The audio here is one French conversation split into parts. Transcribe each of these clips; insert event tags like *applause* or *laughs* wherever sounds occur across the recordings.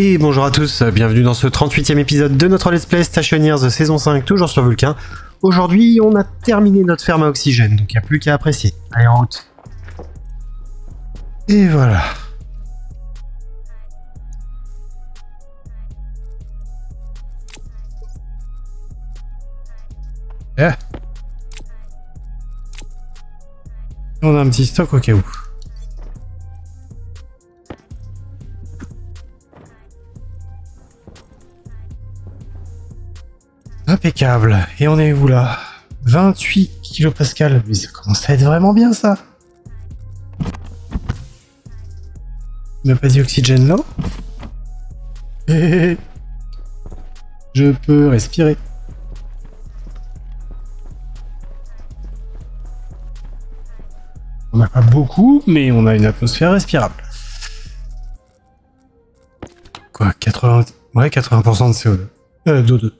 Et bonjour à tous, bienvenue dans ce 38e épisode de notre Let's Play Stationeers saison 5, toujours sur Vulcain. Aujourd'hui, on a terminé notre ferme à oxygène, donc il n'y a plus qu'à apprécier. Allez, en route. Et voilà. Eh. On a un petit stock au cas où. Impeccable. Et on est où là? 28 kilopascal. Mais ça commence à être vraiment bien ça. Il pas dit oxygène là *laughs* Je peux respirer. On n'a pas beaucoup, mais on a une atmosphère respirable. Quoi 80... Ouais, 80% de CO2. Euh, d'O2.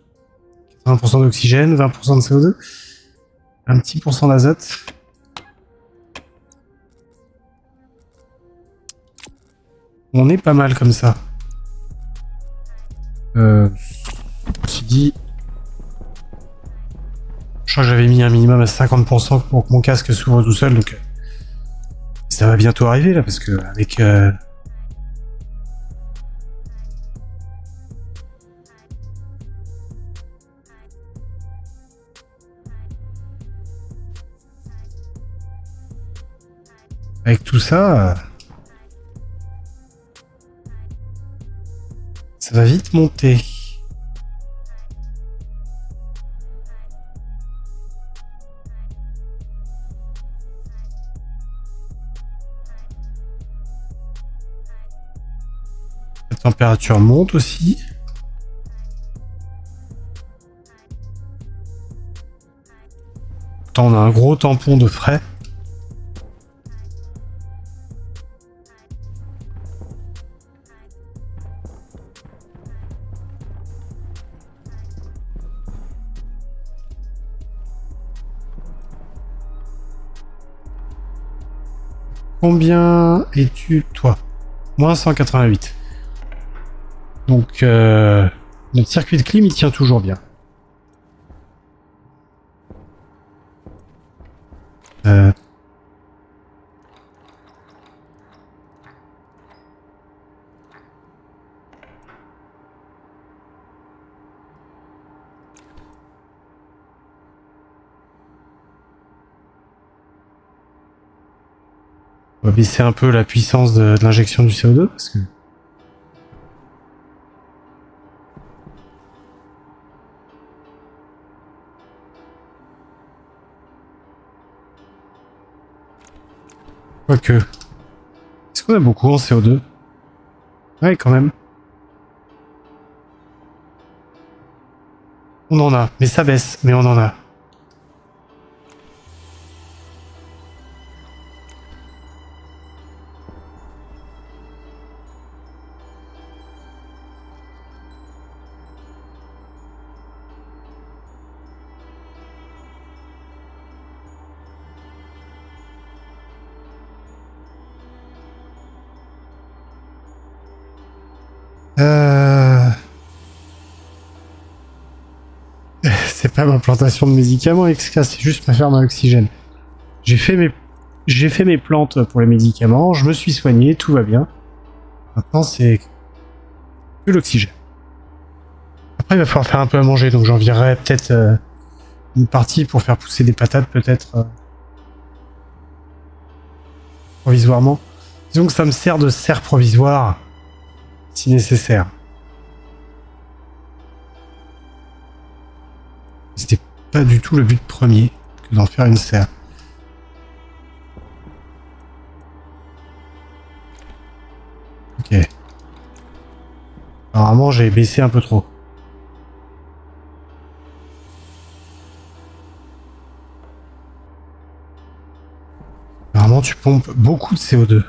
20% d'oxygène, 20% de CO2, un petit pourcent d'azote. On est pas mal comme ça. Euh, je crois que j'avais mis un minimum à 50% pour que mon casque s'ouvre tout seul, donc... Euh, ça va bientôt arriver là, parce que avec... Euh, Avec tout ça, ça va vite monter. La température monte aussi. On a un gros tampon de frais. Combien es-tu, toi? Moins 188. Donc, euh, notre circuit de clim, il tient toujours bien. Euh, On va baisser un peu la puissance de, l'injection du CO2 parce que. Quoique. Est-ce qu'on a beaucoup en CO2 Ouais, quand même. On en a, mais ça baisse, mais on en a. Ma plantation de médicaments, XK, c'est juste ma ferme à oxygène. J'ai fait mes j'ai fait mes plantes pour les médicaments, je me suis soigné, tout va bien. Maintenant, c'est que l'oxygène. Après, il va falloir faire un peu à manger, donc j'enverrai peut-être euh, une partie pour faire pousser des patates, peut-être euh, provisoirement. Disons que ça me sert de serre provisoire si nécessaire. Du tout le but premier que d'en faire une serre. Ok. Apparemment, j'ai baissé un peu trop. Apparemment, tu pompes beaucoup de CO2.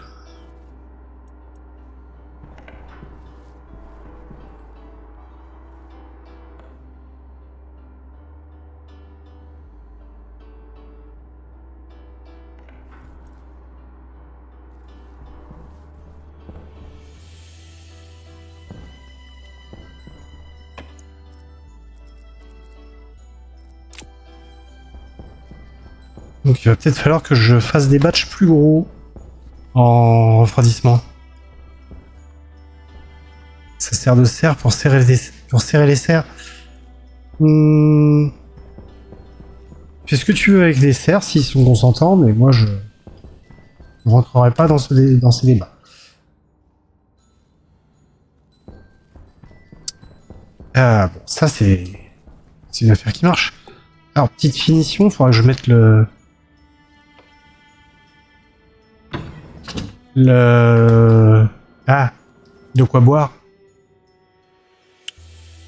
Donc il va peut-être falloir que je fasse des batchs plus gros en refroidissement. Ça sert de serre pour serrer les, serres. Hmm. Fais ce que tu veux avec les serres s'ils sont consentants, mais moi je ne rentrerai pas dans, ce, dans ces débats. Ah bon, ça c'est une affaire qui marche. Alors petite finition, il faudra que je mette le le ah de quoi boire?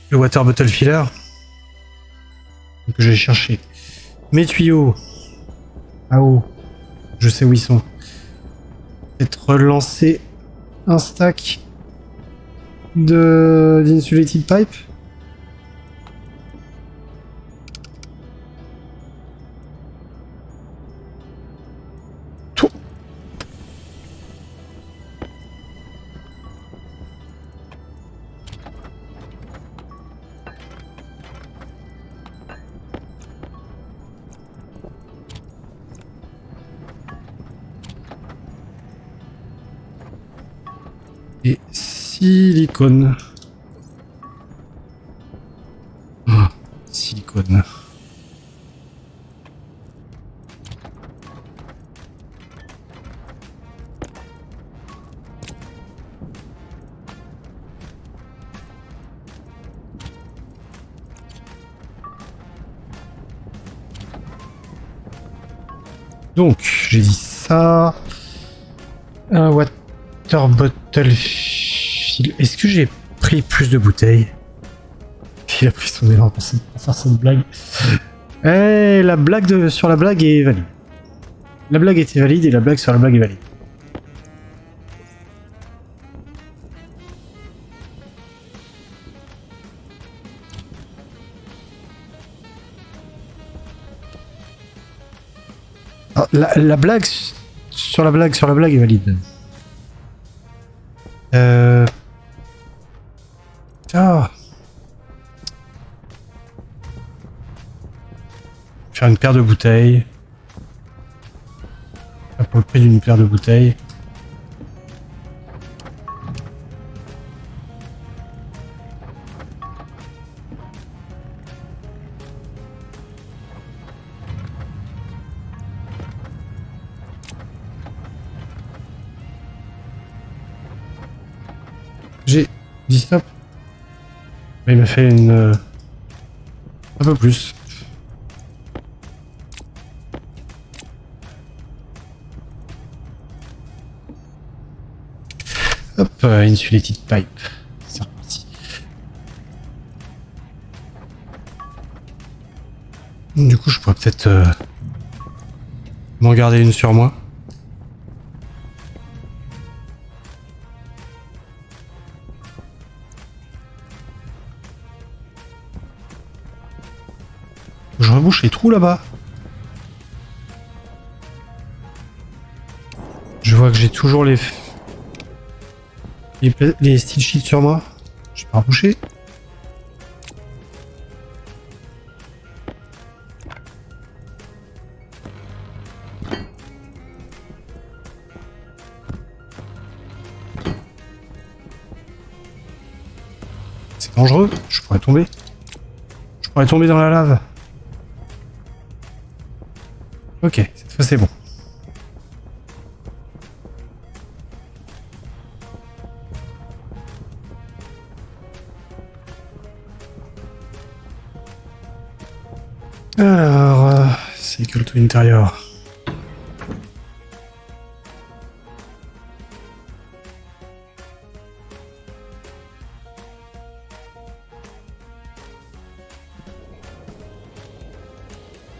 Le water bottle filler que j'ai cherché. Mes tuyaux. Ah oh, je sais où ils sont. Peut-être relancer un stack de d'insulated pipe? Silicone. Ah, silicone. Donc, j'ai dit ça. Un water bottle est-ce que j'ai pris plus de bouteilles? Il a pris son élan pour faire cette blague. Eh, la blague sur la blague est valide. La blague était valide et la blague sur la blague est valide. Ah, la, la blague sur la blague sur la blague est valide. Euh... paire de bouteilles. Pour le prix d'une paire de bouteilles. J'ai dit stop. Il m'a fait une... Euh, un peu plus. Euh, insulated pipe. C'est reparti. Du coup, je pourrais peut-être euh, m'en garder une sur moi. les trous là-bas. Je vois que j'ai toujours les... Les, steel sheets sur moi. Je vais pas reboucher. C'est dangereux, je pourrais tomber. Je pourrais tomber dans la lave. Ok, cette fois c'est bon. C'est que le tout intérieur.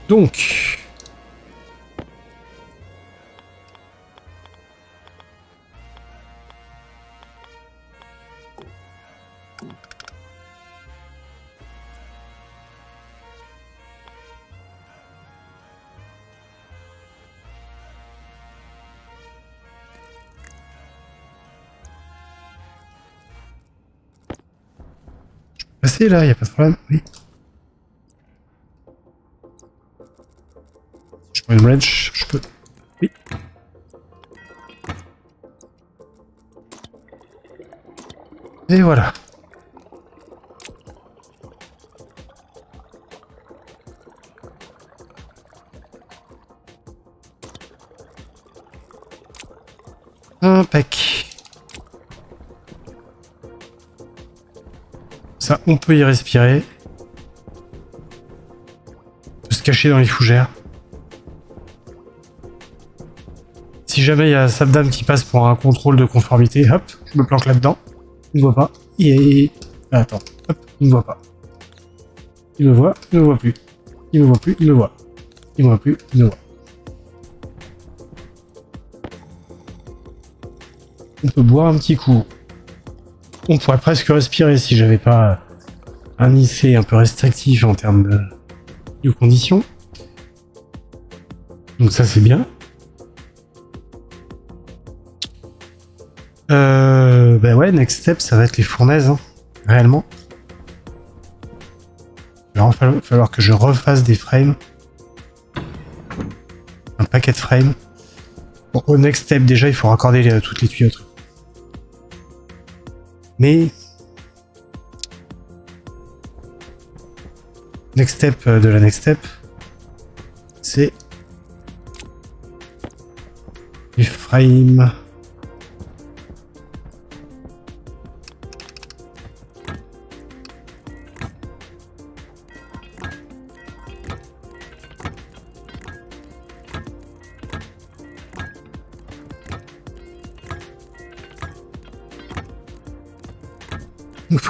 Donc, passer là, y a pas de problème. Oui. Je Une branch, je peux. Oui. Et voilà. Impec. On peut y respirer. On peut se cacher dans les fougères. Si jamais il y a Sabdam qui passe pour un contrôle de conformité, hop, je me planque là-dedans. Il ne voit pas. Et... Attends, hop, il ne voit pas. Il me voit, il ne me voit plus. Il me voit plus, il me voit. Il me voit plus, il me voit. On peut boire un petit coup. On pourrait presque respirer si j'avais pas un IC un peu restrictif en termes de, conditions. Donc ça c'est bien. Euh, ben ouais, next step, ça va être les fournaises, hein, réellement. Il va falloir que je refasse des frames. Un paquet de frames. Au next step, déjà, il faut raccorder toutes les tuyauteries. Mais... Next step euh, de la next step, c'est... Les frames...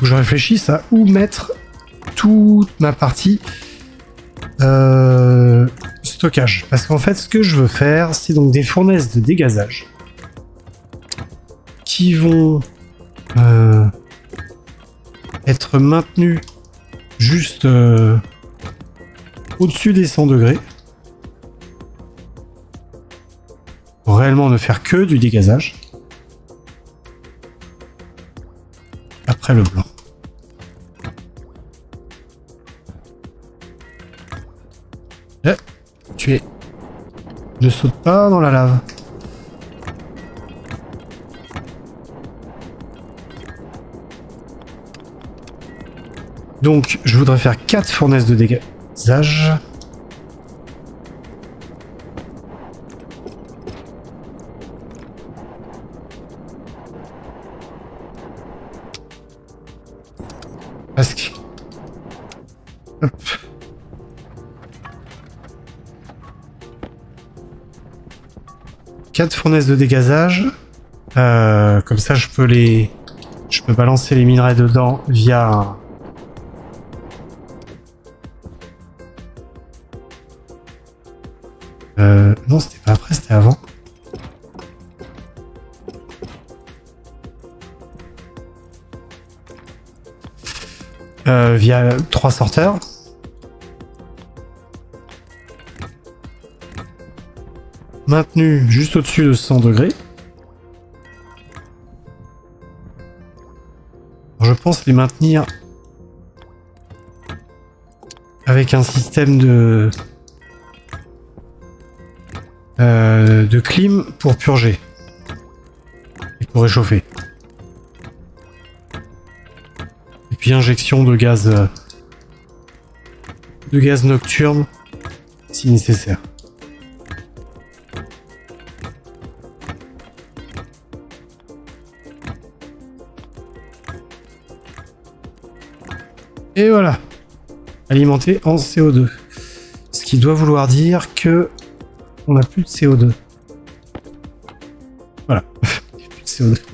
je réfléchisse à où mettre toute ma partie euh, stockage. Parce qu'en fait, ce que je veux faire, c'est donc des fournaises de dégazage qui vont euh, être maintenues juste euh, au-dessus des 100 degrés. Pour réellement ne faire que du dégazage. après le blanc. Ne saute pas dans la lave. Donc, je voudrais faire 4 fournaises de dégazage. Presque. 4 de dégazage. Euh, comme ça, je peux les, je peux balancer les minerais dedans via. Euh, non, c'était pas après, c'était avant. Euh, via trois sorteurs. Maintenu juste au-dessus de 100 degrés. Je pense les maintenir avec un système de euh, de clim pour purger et pour réchauffer. puis injection de gaz euh, de gaz nocturne si nécessaire. Et voilà, alimenté en CO2. Ce qui doit vouloir dire que on n'a plus de CO2. Voilà, il n'y a plus de CO2. *laughs*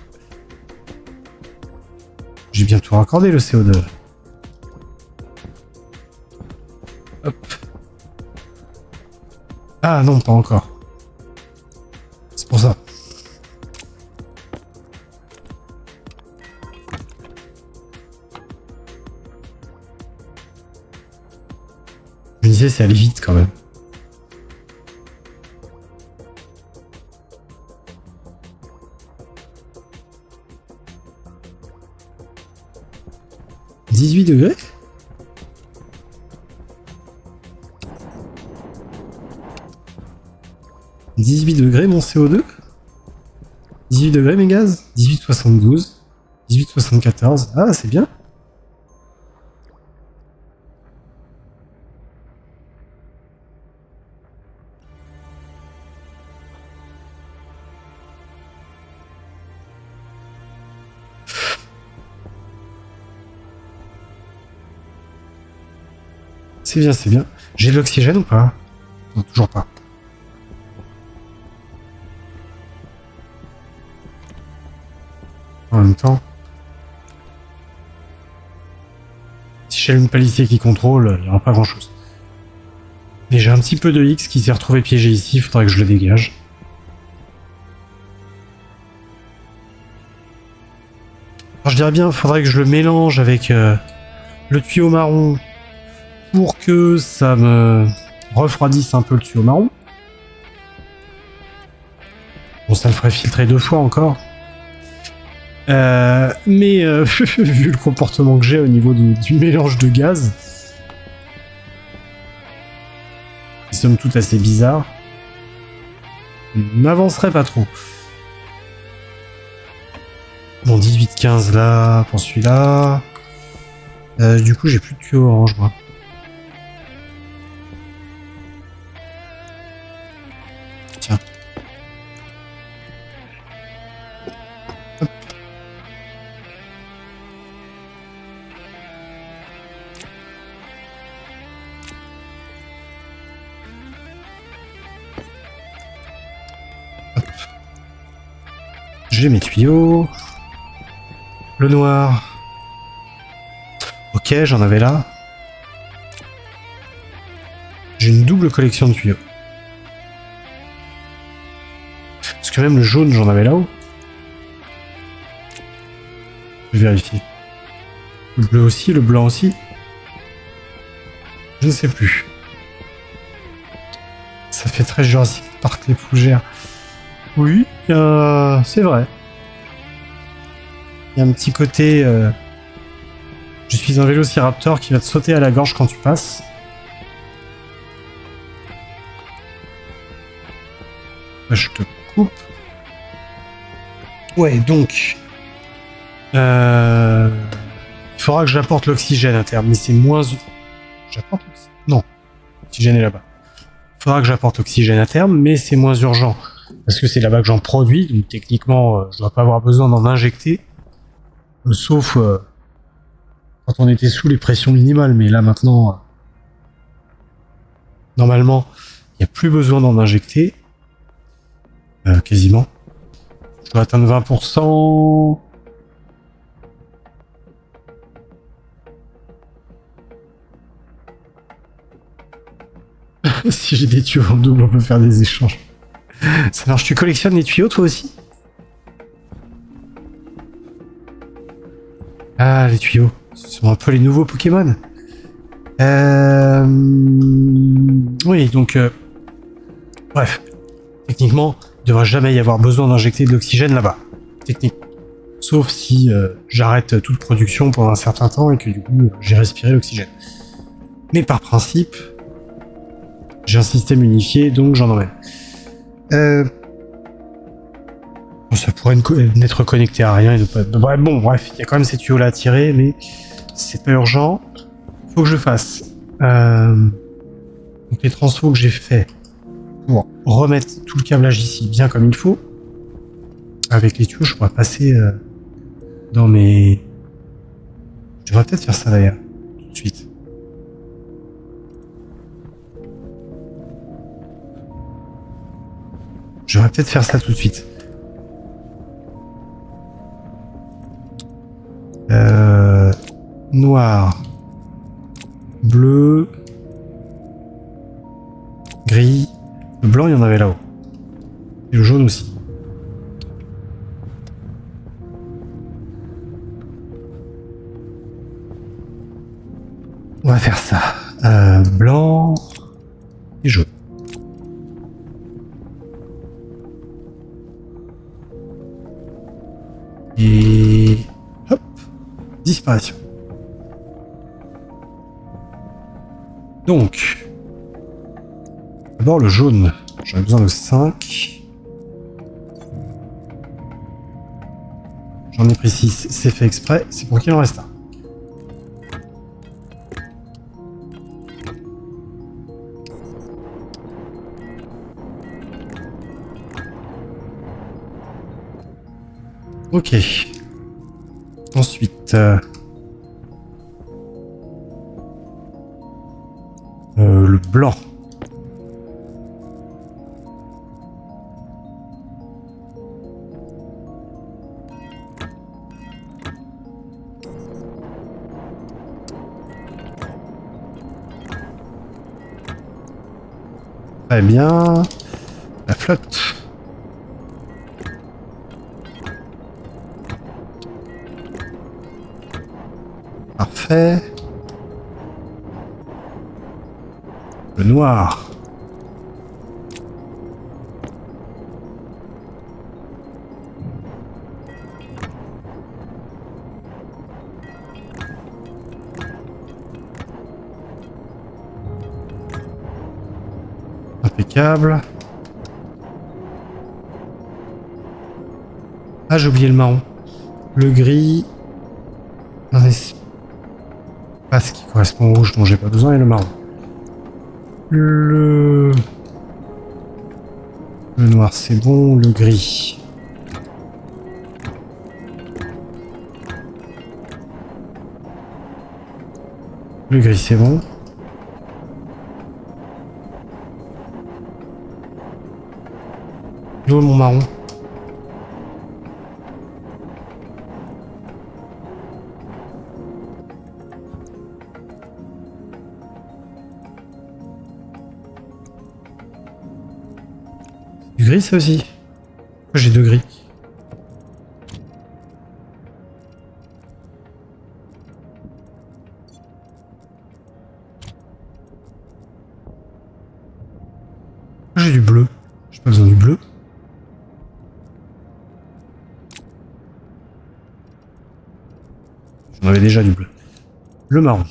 J'ai bien tout raccordé le CO2. Hop. Ah non, pas encore. Je disais, aller vite quand même. 18 degrés 18 degrés mon CO2 18 degrés mes gaz 18,72. 18,74. Ah, c'est bien. C'est bien, c'est bien. J'ai de l'oxygène ou pas? Non, toujours pas. En même temps. Si j'ai une palissée qui contrôle, il n'y aura pas grand chose. Mais j'ai un petit peu de X qui s'est retrouvé piégé ici, il faudrait que je le dégage. Alors je dirais bien, il faudrait que je le mélange avec euh, le tuyau marron pour que ça me refroidisse un peu le tuyau marron. Bon, ça le ferait filtrer deux fois encore. Euh, mais euh, *laughs* vu le comportement que j'ai au niveau du, mélange de gaz, qui somme tout assez bizarre, n'avancerait pas trop. Bon, 18-15 là, pour celui-là. Euh, du coup, j'ai plus de tuyau orange, moi. Mes tuyaux. Le noir. Ok, j'en avais là. J'ai une double collection de tuyaux. Parce que même le jaune, j'en avais là-haut. Je vais vérifier. Le bleu aussi, le blanc aussi. Je ne sais plus. Ça fait très Jurassic Park les fougères. Oui, euh, c'est vrai. Il y a un petit côté... euh, je suis un vélociraptor qui va te sauter à la gorge quand tu passes. Je te coupe. Ouais, donc... Euh... Il faudra que j'apporte l'oxygène à terme, mais c'est moins... J'apporte l'oxygène Non. L'oxygène est là-bas. Il faudra que j'apporte l'oxygène à terme, mais c'est moins urgent. Parce que c'est là-bas que j'en produis, donc techniquement, euh, je dois pas avoir besoin d'en injecter. Sauf... euh, quand on était sous les pressions minimales, mais là maintenant, euh, normalement, il n'y a plus besoin d'en injecter. Euh, quasiment. Je dois atteindre 20%. *laughs* si j'ai des tuyaux en double, on peut faire des échanges. Ça marche, tu collectionnes les tuyaux toi aussi? Les tuyaux. Ce sont un peu les nouveaux Pokémon. Euh... Oui, donc... euh, Bref. Techniquement, il ne devrait jamais y avoir besoin d'injecter de l'oxygène là-bas. Technique. Sauf si euh, j'arrête toute production pendant un certain temps et que du coup, j'ai respiré l'oxygène. Mais par principe, j'ai un système unifié, donc j'en emmène. Euh... Ça pourrait co- n'être connecté à rien et ne pas. Bon, bref, il y a quand même ces tuyaux là à tirer, mais c'est pas urgent. Faut que je fasse. Euh... Donc les transfos que j'ai fait pour remettre tout le câblage ici bien comme il faut. Avec les tuyaux, je pourrais passer euh, dans mes. Je devrais peut-être faire ça d'ailleurs, tout de suite. Je devrais peut-être faire ça tout de suite. Noir, bleu, gris, le blanc il y en avait là-haut. Et le jaune aussi. On va faire ça. Euh, blanc et jaune. Et hop, disparition. Donc, d'abord le jaune. J'en besoin de 5. J'en ai pris 6, c'est fait exprès, c'est pour qu'il en reste un. Ok. Ensuite... Euh, blanc. Très bien. La flotte. Parfait. Le noir. Impeccable. Ah, j'ai oublié le marron. Le gris. Un pas ce qui correspond au rouge dont j'ai pas besoin et le marron. Le... Noir c'est bon, le gris. Le gris c'est bon. Où mon marron? Ça aussi J'ai deux gris. J'ai du bleu. J'ai pas besoin du bleu. J'en avais déjà du bleu. Le marron.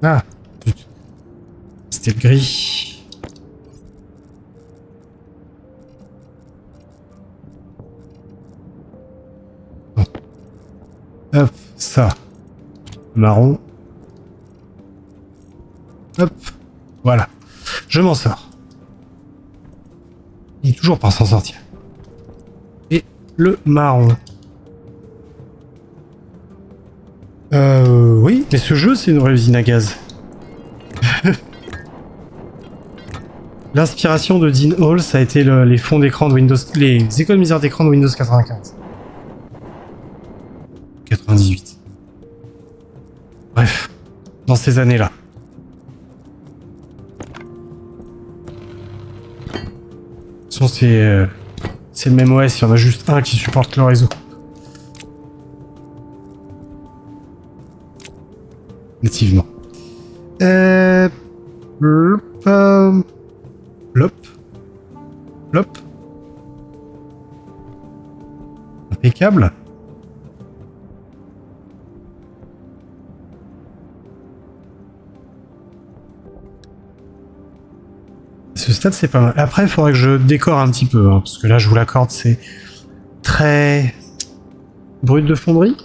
Ah Gris. Hop, ça. Marron. Hop, voilà. Je m'en sors. Il est toujours pas s'en sortir. Et le marron. Euh, oui, mais ce jeu, c'est une usine à gaz. L'inspiration de Dean Hall, ça a été les fonds d'écran de Windows... les économiseurs d'écran de Windows 95. 98. Bref, dans ces années-là. De toute euh, c'est le même OS, il y en a juste un qui supporte le réseau. nativement. Euh... Ce stade, c'est pas mal. Après, il faudrait que je décore un petit peu, hein, parce que là, je vous l'accorde, c'est très brut de fonderie.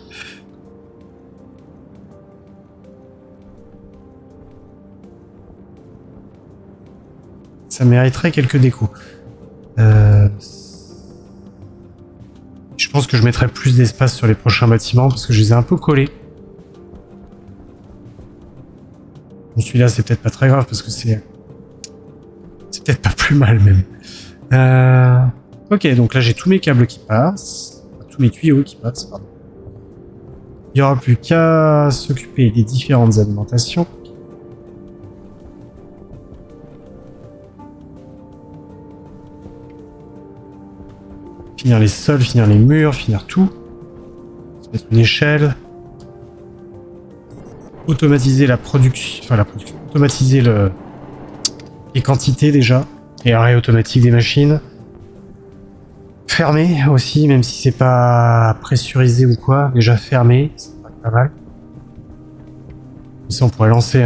Ça mériterait quelques décos. Pense que je mettrai plus d'espace sur les prochains bâtiments parce que je les ai un peu collés. Bon, celui-là, c'est peut-être pas très grave parce que c'est... C'est peut-être pas plus mal même. Euh, ok, donc là, j'ai tous mes câbles qui passent. Tous mes tuyaux qui passent, pardon. Il n'y aura plus qu'à s'occuper des différentes alimentations. Finir les sols, finir les murs, finir tout. Mettre une échelle. Automatiser la production. Enfin la production. Automatiser le... les quantités déjà. et arrêt automatique des machines. Fermé aussi, même si c'est pas pressurisé ou quoi, déjà fermé, c'est pas mal. on pourrait lancer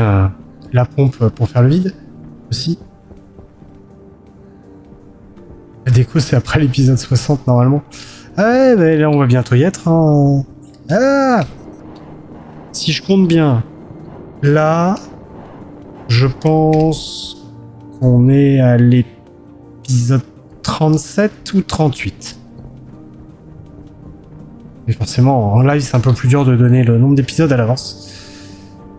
la pompe pour faire le vide aussi. C'est après l'épisode 60 normalement. Ah ouais, là on va bientôt y être. Hein. Ah Si je compte bien, là, je pense qu'on est à l'épisode 37 ou 38. Et forcément, en live, c'est un peu plus dur de donner le nombre d'épisodes à l'avance.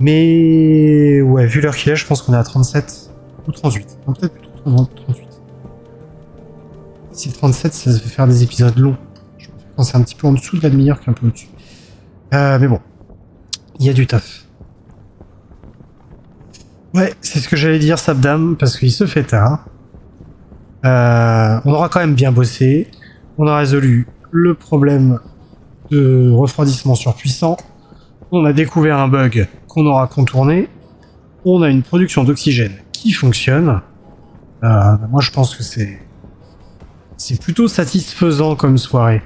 Mais ouais, vu l'heure qu'il est, je pense qu'on est à 37 ou 38. Peut-être plutôt 38. Si 37, ça fait faire des épisodes longs. Je pense que c'est un petit peu en dessous de la demi-heure qu'un peu au-dessus. Euh, mais bon, il y a du taf. Ouais, c'est ce que j'allais dire, Sabdam, parce qu'il se fait tard. Euh, on aura quand même bien bossé. On a résolu le problème de refroidissement surpuissant. On a découvert un bug qu'on aura contourné. On a une production d'oxygène qui fonctionne. Euh, moi, je pense que c'est c'est plutôt satisfaisant comme soirée.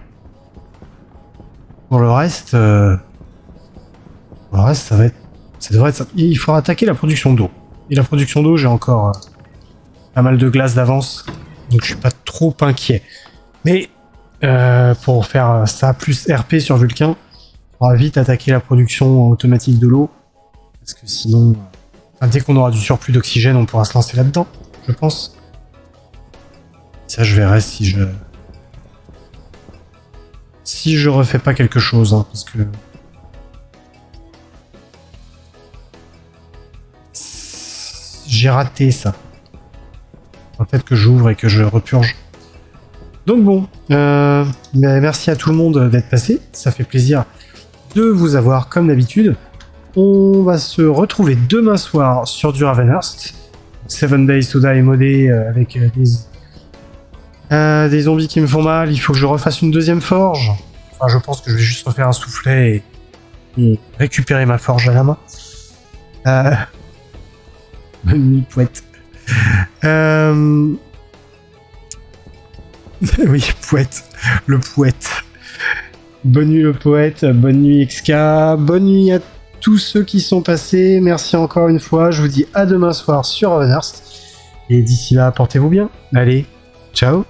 Pour le reste, euh, pour le reste, ça va être, ça devrait être. Il faudra attaquer la production d'eau. Et la production d'eau, j'ai encore euh, pas mal de glace d'avance, donc je suis pas trop inquiet. Mais euh, pour faire ça plus RP sur Vulcain, on va vite attaquer la production automatique de l'eau, parce que sinon, dès qu'on aura du surplus d'oxygène, on pourra se lancer là-dedans, je pense. Ça, je verrai si je... Si je refais pas quelque chose, hein, parce que... J'ai raté ça. Peut-être que j'ouvre et que je repurge. Donc bon, euh, merci à tout le monde d'être passé. Ça fait plaisir de vous avoir comme d'habitude. On va se retrouver demain soir sur du Ravenhurst. Seven Days to Die modé euh, avec euh, des euh, des zombies qui me font mal, il faut que je refasse une deuxième forge. Enfin, je pense que je vais juste refaire un soufflet et, récupérer ma forge à la main. Euh... Bonne nuit, poète. Euh... *laughs* oui, poète. Le poète. Bonne nuit, le poète. Bonne nuit, XK. Bonne nuit à tous ceux qui sont passés. Merci encore une fois. Je vous dis à demain soir sur Ravenhurst. Et d'ici là, portez-vous bien. Allez, ciao